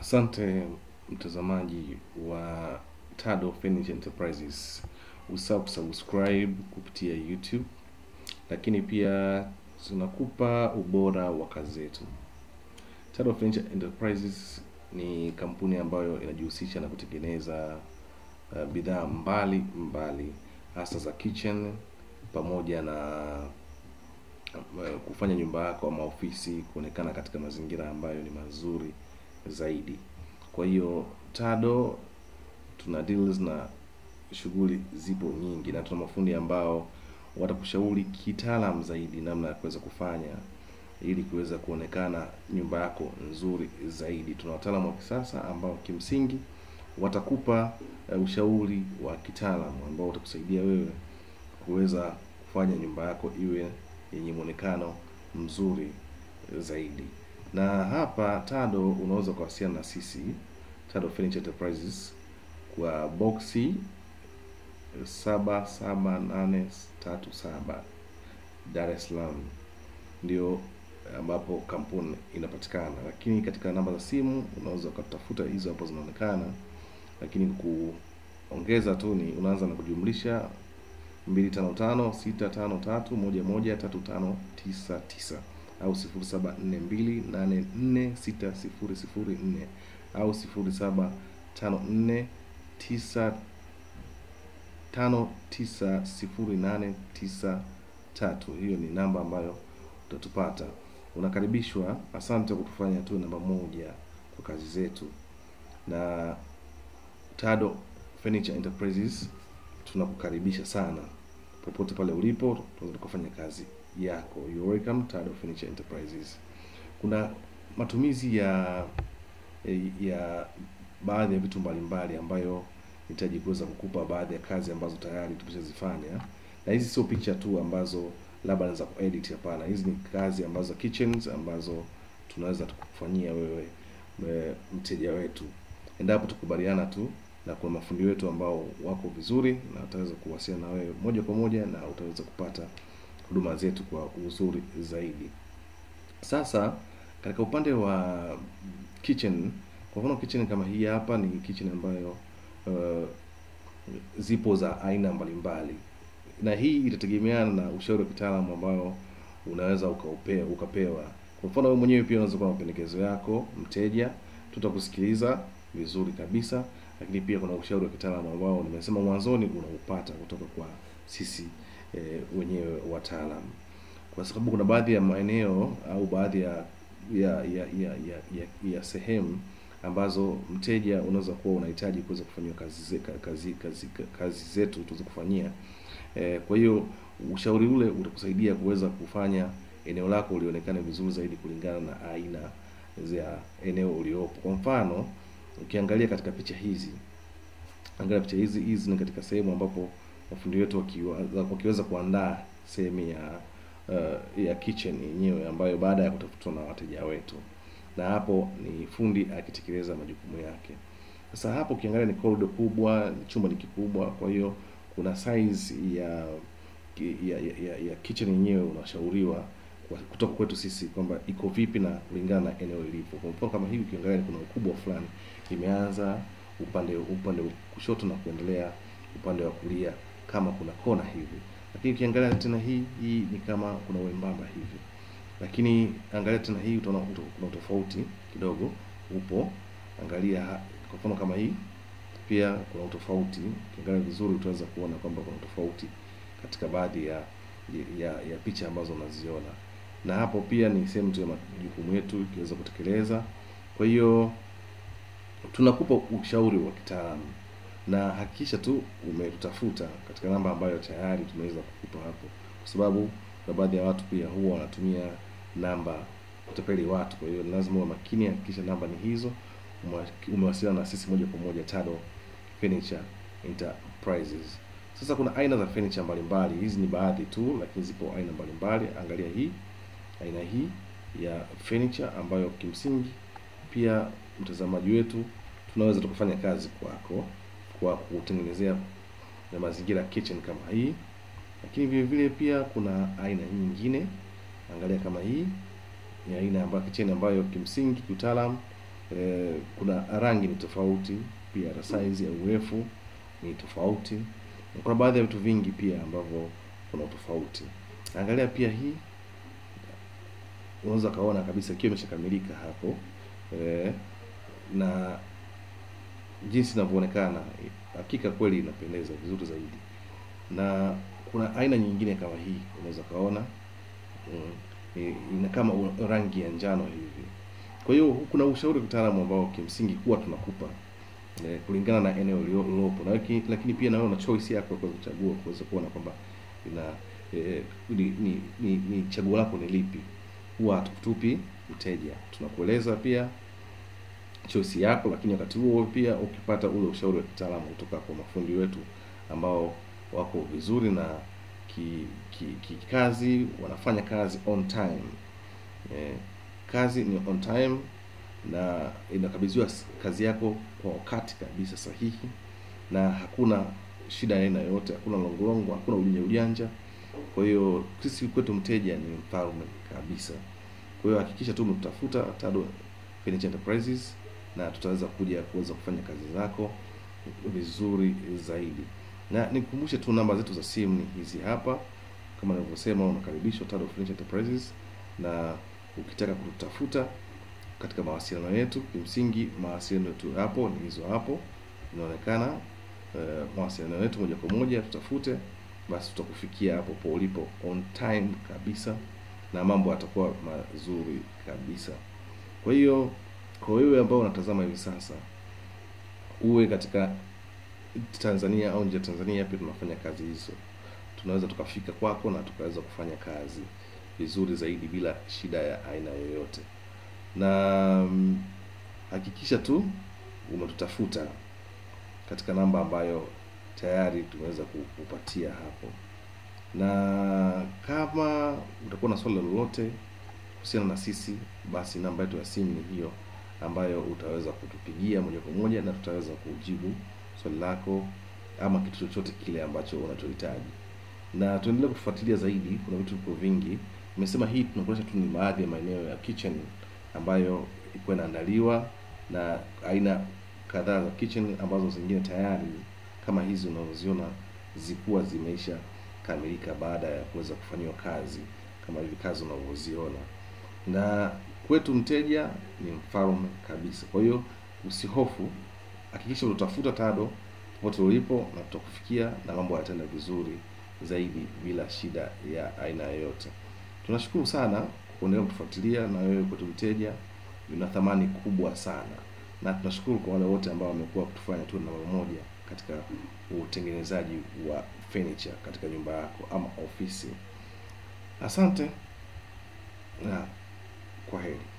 Asante mtazamaji wa Tado Furniture Enterprises. Usahau kusubscribe kupitia YouTube, lakini pia tunakupa ubora wa kazi zetu. Tado Furniture Enterprises ni kampuni ambayo inajihusisha na kutengeneza uh, bidhaa mbali mbali hasa za kitchen pamoja na uh, kufanya nyumba yako ama ofisi kuonekana katika mazingira ambayo ni mazuri zaidi. Kwa hiyo Tado tuna deals na shughuli zipo nyingi, na tuna mafundi ambao watakushauri kitaalamu zaidi namna ya kuweza kufanya ili kuweza kuonekana nyumba yako nzuri zaidi. Tuna wataalamu wa kisasa ambao kimsingi watakupa uh, ushauri wa kitaalamu ambao utakusaidia wewe kuweza kufanya nyumba yako iwe yenye muonekano mzuri zaidi. Na hapa Tado unaweza kuwasiliana na sisi Tado Furniture Enterprises kwa tatu saba Dar es Salaam. Ndio ambapo kampuni inapatikana, lakini katika namba za simu unaweza ukatafuta hizo hapo zinaonekana, lakini kuongeza tu ni unaanza na kujumlisha 255 653 11 3599 au 0742846004 au 0754590893. Hiyo ni namba ambayo utatupata. Unakaribishwa. Asante kutufanya tu namba moja kwa kazi zetu, na Tado Furniture Enterprises tunakukaribisha sana popote pale ulipo, tunaweza tukafanya kazi yako. You're welcome Tado Furniture Enterprises. Kuna matumizi ya ya baadhi ya vitu mbalimbali ambayo nitaji kuweza kukupa baadhi ya kazi ambazo tayari tumeshazifanya, na hizi sio picha tu ambazo labda naweza kuedit. Hapana, hizi ni kazi ambazo kitchens ambazo tunaweza tukufanyia wewe mteja wetu, endapo tukubaliana tu na kuna mafundi wetu ambao wako vizuri na wataweza kuwasiliana na wewe moja kwa moja na utaweza kupata huduma zetu kwa uzuri zaidi. Sasa katika upande wa kitchen, kwa mfano kitchen kama hii hapa ni kitchen ambayo uh, zipo za aina mbalimbali, na hii itategemeana na ushauri wa kitaalamu ambao unaweza ukaupea ukapewa. Kwa mfano wewe mwenyewe pia unaweza kuwa mapendekezo yako, mteja, tutakusikiliza vizuri kabisa, lakini pia kuna ushauri wa kitaalamu ambao nimesema mwanzoni unaupata kutoka kwa sisi e, wenyewe wataalam, kwa sababu kuna baadhi ya maeneo au baadhi ya ya ya ya ya, ya, ya sehemu ambazo mteja unaweza kuwa unahitaji kuweza kufanyiwa kazi, kazi kazi kazi zetu tuweze kufanyia e, kwa hiyo ushauri ule utakusaidia kuweza kufanya eneo lako ulionekane vizuri zaidi kulingana na aina za eneo uliopo. Kwa mfano ukiangalia katika picha hizi, angalia picha hizi, hizi ni katika sehemu ambapo mafundi wetu wakiweza kuandaa sehemu ya uh, ya kitchen yenyewe ambayo baada ya kutafutwa na wateja wetu, na hapo ni fundi akitekeleza majukumu yake. Sasa hapo ukiangalia ni corridor kubwa, chumba ni kikubwa, kwa hiyo kuna size ya ya, ya, ya kitchen yenyewe unashauriwa kutoka kwetu sisi kwamba iko vipi na kulingana na eneo lilipo. Kwa mfano kama hivi ukiangalia kuna ukubwa fulani, imeanza upande upande kushoto na kuendelea upande wa kulia kama kuna kona hivi, lakini ukiangalia tena hii hii ni kama kuna wembamba hivi, lakini angalia tena hii utaona kuna tofauti kidogo upo. Angalia kwa mfano kama hii pia kuna utofauti, ukiangalia vizuri utaweza kuona kwamba kuna tofauti katika baadhi ya ya, ya picha ambazo unaziona, na hapo pia ni sehemu tu ya majukumu yetu ikiweza kutekeleza. Kwa hiyo tunakupa ushauri wa kitaalamu na hakikisha tu umetutafuta katika namba ambayo tayari tumeweza kukupa hapo, kwa sababu na baadhi ya watu pia huwa wanatumia namba kutapeli watu. Kwa hiyo lazima uwe makini, hakikisha namba ni hizo, umewasiliana na sisi moja kwa moja Tado Furniture Enterprises. Sasa kuna aina za furniture mbalimbali, hizi ni baadhi tu, lakini zipo aina mbalimbali. Angalia hii aina hii ya furniture ambayo kimsingi pia mtazamaji wetu tunaweza tukafanya kazi kwako kwa kutengenezea na mazingira kitchen kama hii, lakini vile vile pia kuna aina nyingine. Angalia kama hii ni aina ambayo kitchen ambayo kimsingi kiutaalamu eh, kuna rangi ni tofauti pia, na size ya urefu ni tofauti. Kuna baadhi ya vitu vingi pia ambavyo kuna tofauti. Angalia pia hii, unaweza kaona kabisa ikiwa imeshakamilika hapo eh, na jinsi inavyoonekana, hakika kweli inapendeza vizuri zaidi. Na kuna aina nyingine kama hii, unaweza kaona mm, ina kama rangi ya njano hivi. Kwa hiyo kuna ushauri mtaalamu ambao kimsingi huwa tunakupa eh, kulingana na eneo lilo- lilopo, na laki- lakini pia na wewe una choice yako ya kuweza kuchagua kuweza kuona kwamba ina eh, ni, ni, ni, ni chaguo lako ni lipi. Huwa hatukutupi mteja, tunakueleza pia choice yako, lakini wakati huo pia ukipata ule ushauri wa kitaalamu kutoka kwa mafundi wetu ambao wako vizuri na kikazi ki, ki, wanafanya kazi on time. Eh, kazi ni on time na inakabidhiwa kazi yako kwa wakati kabisa sahihi, na hakuna shida aina yoyote, hakuna longolongo, hakuna ujanja ujanja. Kwa hiyo sisi kwetu mteja ni mfalme kabisa. Kwa hiyo hakikisha tu umetafuta Tado Furniture Enterprises na tutaweza kuja kuweza kufanya kazi zako vizuri zaidi. Na nikukumbushe tu namba zetu za simu ni hizi hapa, kama nilivyosema, unakaribishwa Tado Furniture Enterprises, na ukitaka kututafuta katika mawasiliano yetu, kimsingi mawasiliano yetu hapo ni hizo hapo, inaonekana uh, mawasiliano yetu moja kwa moja, tutafute basi tutakufikia hapo po ulipo on time kabisa, na mambo yatakuwa mazuri kabisa. Kwa hiyo kwa wewe ambao unatazama hivi sasa, uwe katika Tanzania au nje ya Tanzania, pia tunafanya kazi hizo, tunaweza tukafika kwako na tukaweza kufanya kazi vizuri zaidi bila shida ya aina yoyote. Na mm, hakikisha tu umetutafuta katika namba ambayo tayari tumeweza kukupatia hapo, na kama utakuwa na swali lolote kuhusiana na sisi, basi namba yetu ya simu ni hiyo ambayo utaweza kutupigia moja kwa moja na tutaweza kujibu swali lako ama kitu chochote kile ambacho unachohitaji. Na tuendelee kutufuatilia zaidi, kuna vitu viko vingi. Nimesema hii tunakuonyesha tu ni baadhi ya maeneo ya kitchen ambayo ilikuwa inaandaliwa na aina kadhaa za kitchen ambazo zingine tayari kama hizi unazoziona zikuwa zimeisha kamilika baada ya kuweza kufanyiwa kazi kama hivi kazi unavyoziona. Na kwetu mteja ni mfalme kabisa. Kwa hiyo usihofu, hakikisha utatafuta Tado popote ulipo na tutakufikia na mambo yataenda vizuri zaidi bila shida ya aina yoyote. Tunashukuru sana kuendelea kutufuatilia, na wewe kwetu mteja una thamani kubwa sana, na tunashukuru kwa wale wote ambao wamekuwa kutufanya tu namba moja katika utengenezaji wa furniture katika nyumba yako ama ofisi. Asante na kwa heri.